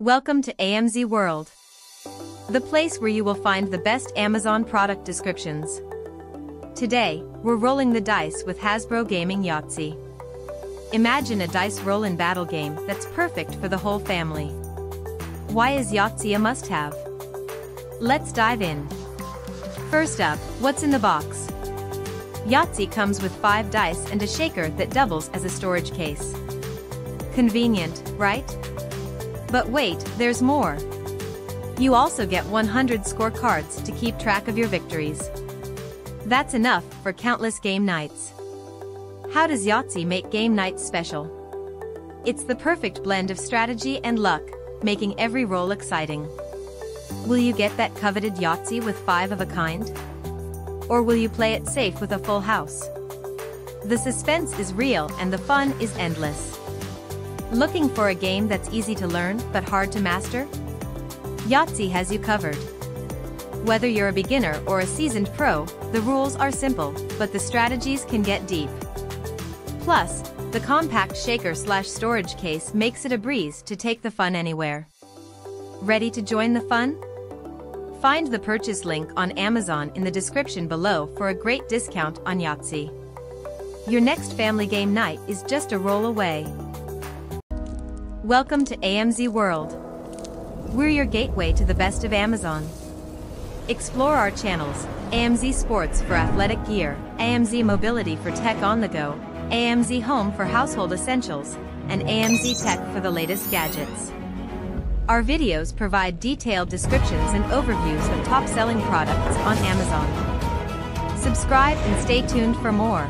Welcome to AMZ World, the place where you will find the best Amazon product descriptions. Today, we're rolling the dice with Hasbro Gaming Yahtzee. Imagine a dice roll and battle game that's perfect for the whole family. Why is Yahtzee a must-have? Let's dive in. First up, what's in the box? Yahtzee comes with 5 dice and a shaker that doubles as a storage case. Convenient, right? But wait, there's more. You also get 100 scorecards to keep track of your victories. That's enough for countless game nights. How does Yahtzee make game nights special? It's the perfect blend of strategy and luck, making every roll exciting. Will you get that coveted Yahtzee with 5 of a kind? Or will you play it safe with a full house? The suspense is real and the fun is endless. Looking for a game that's easy to learn but hard to master? Yahtzee has you covered. Whether you're a beginner or a seasoned pro, the rules are simple, but the strategies can get deep. Plus, the compact shaker slash storage case makes it a breeze to take the fun anywhere. Ready to join the fun? Find the purchase link on Amazon in the description below for a great discount on Yahtzee. Your next family game night is just a roll away. Welcome to AMZ World. We're your gateway to the best of Amazon. Explore our channels, AMZ Sports for athletic gear, AMZ Mobility for tech on the go, AMZ Home for household essentials, and AMZ Tech for the latest gadgets. Our videos provide detailed descriptions and overviews of top-selling products on Amazon. Subscribe and stay tuned for more.